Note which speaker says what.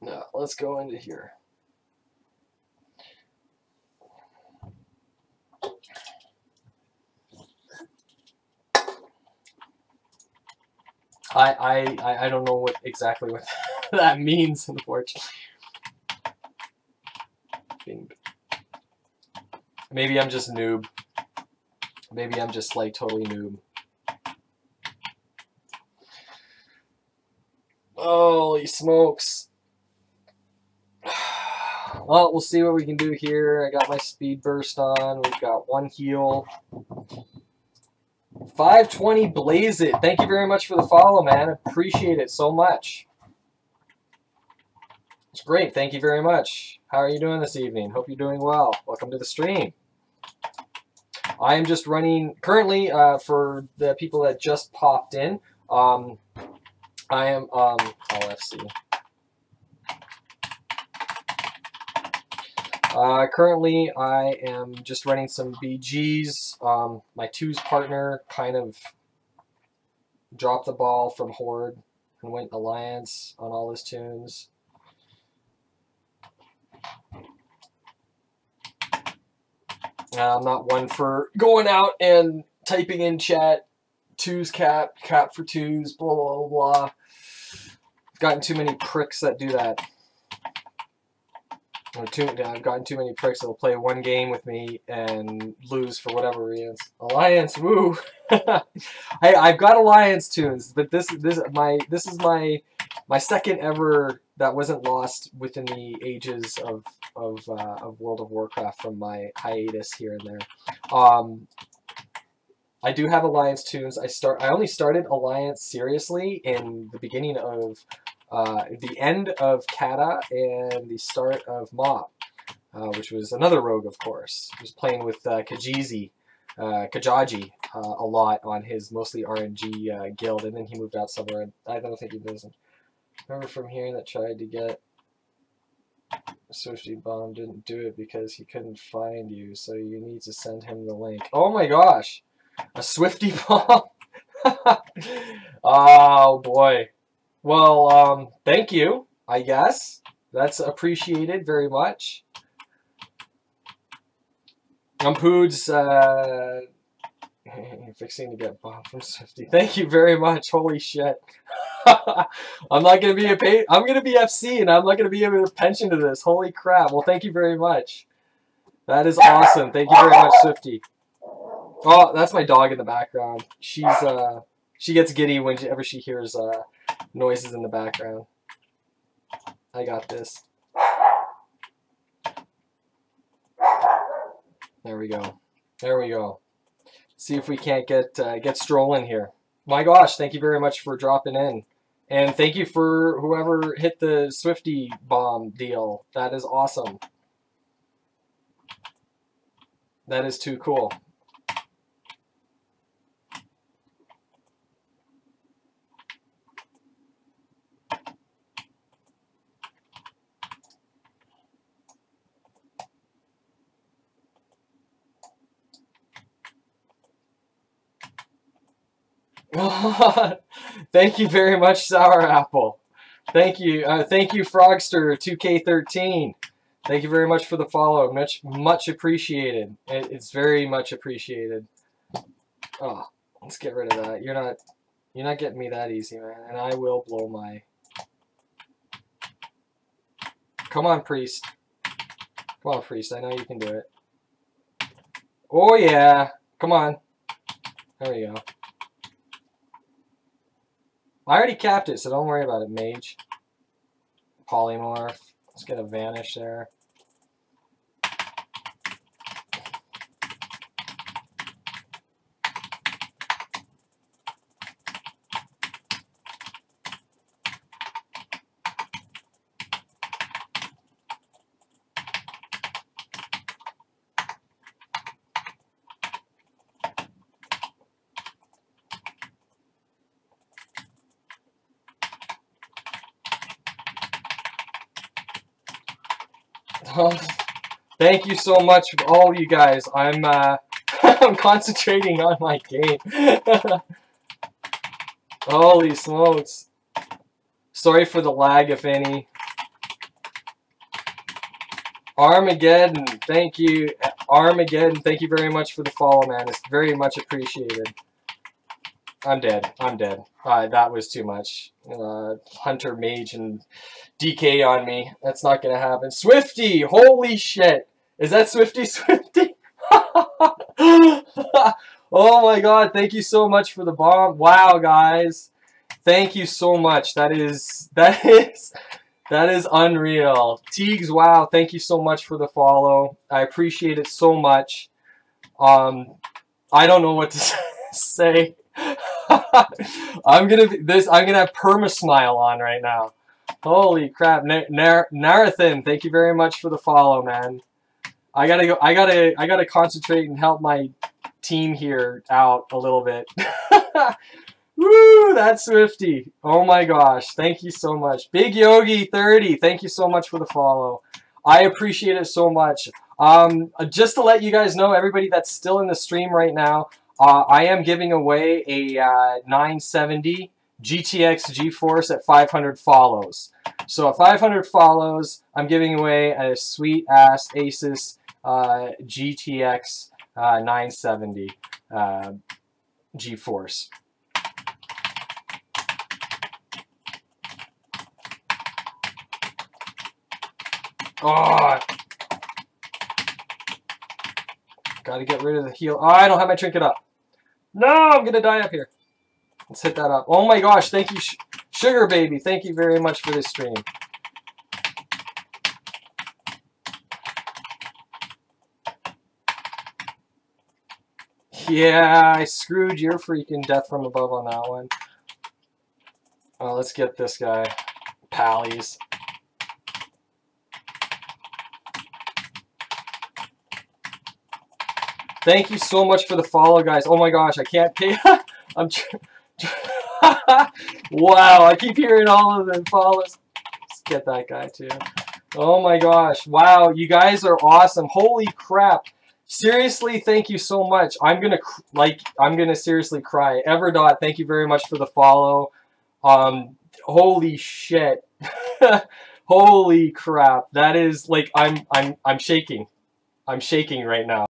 Speaker 1: Now, let's go into here. I, I, I don't know what exactly what that means, unfortunately. Maybe I'm just noob. Maybe I'm just like totally noob. Holy smokes. Well, we'll see what we can do here. I got my speed burst on. We've got one heal. 520 Blaze It. Thank you very much for the follow, man. Appreciate it so much. It's great. Thank you very much. How are you doing this evening? Hope you're doing well. Welcome to the stream. I am just running currently uh, for the people that just popped in. Um, I am um, LFC. Uh, currently, I am just running some BGs. Um, my twos partner kind of dropped the ball from Horde and went Alliance on all his toons. Uh, I'm not one for going out and typing in chat twos cap, cap for twos, blah blah blah. gotten too many pricks that do that. Too, I've gotten too many pricks that'll play one game with me and lose for whatever reasons. Alliance, woo! hey, I've got Alliance toons, but this this my this is my my second ever that wasn't lost within the ages of of, uh, of World of Warcraft from my hiatus here and there. Um, I do have Alliance toons. I start. I only started Alliance seriously in the beginning of uh, the end of Cata and the start of MoP, uh, which was another rogue, of course. He was playing with uh, Kajizi, uh, Kajaji uh, a lot on his mostly RNG guild, and then he moved out somewhere. And I don't think he doesn't. Remember from hearing that tried to get Swifty Bomb didn't do it because he couldn't find you, so you need to send him the link. Oh my gosh! A Swifty Bomb? oh boy. Well, um, thank you, I guess. That's appreciated very much. Umpoods, uh, fixing to get bombed from Swifty. Thank you very much. Holy shit. I'm not gonna be a pay. I'm gonna be FC, and I'm not gonna be able to pension to this. Holy crap! Well, thank you very much. That is awesome. Thank you very much, Swifty. Oh, that's my dog in the background. She's uh, she gets giddy whenever she hears uh, noises in the background. I got this. There we go. There we go. See if we can't get uh, get strolling here. My gosh, thank you very much for dropping in. And thank you for whoever hit the Swifty bomb deal. That is awesome. That is too cool. thank you very much, Sour Apple. Thank you, uh, thank you, Frogster 2K13. Thank you very much for the follow. Much, much appreciated. It, it's very much appreciated. Oh, let's get rid of that. You're not, you're not getting me that easy, man. And I will blow my. Come on, priest. Come on, priest. I know you can do it. Oh yeah. Come on. There we go. I already capped it, so don't worry about it, mage. Polymorph. Let's get a vanish there. Thank you so much, all you guys. I'm uh, I'm concentrating on my game. Holy smokes! Sorry for the lag, if any. Armageddon, thank you. Armageddon, thank you very much for the follow, man. It's very much appreciated. I'm dead. I'm dead. Uh, that was too much. Uh, Hunter, Mage, and DK on me. That's not going to happen. Swifty! Holy shit! Is that Swifty Swifty? oh my god, thank you so much for the bomb. Wow, guys. Thank you so much. That is, that is, that is unreal. Teagues, wow, thank you so much for the follow. I appreciate it so much. Um, I don't know what to say. I'm gonna be, this. I'm gonna have perma smile on right now. Holy crap, Nar Narathan, thank you very much for the follow, man. I gotta go. I gotta. I gotta concentrate and help my team here out a little bit. Woo, that's Swifty. Oh my gosh, thank you so much. Big Yogi 30, thank you so much for the follow. I appreciate it so much. Um, just to let you guys know, everybody that's still in the stream right now, uh, I am giving away a uh, 970 GTX GeForce at 500 follows. So at 500 follows, I'm giving away a sweet ass Asus uh, GTX uh, 970 uh, GeForce. Oh, gotta get rid of the heel. Oh, I don't have my trinket up. No, I'm gonna die up here. Let's hit that up. Oh my gosh, thank you, Sugar Baby. Thank you very much for this stream. Yeah, I screwed your freaking death from above on that one. Oh, let's get this guy. Pallies. Thank you so much for the follow, guys. Oh my gosh, I can't pay. I'm. wow, I keep hearing all of them follows. Let's get that guy too. Oh my gosh. Wow, you guys are awesome. Holy crap. Seriously, thank you so much. I'm gonna like I'm gonna seriously cry. Everdot, thank you very much for the follow. Um, holy shit. holy crap. That is like I'm I'm I'm shaking. I'm shaking right now.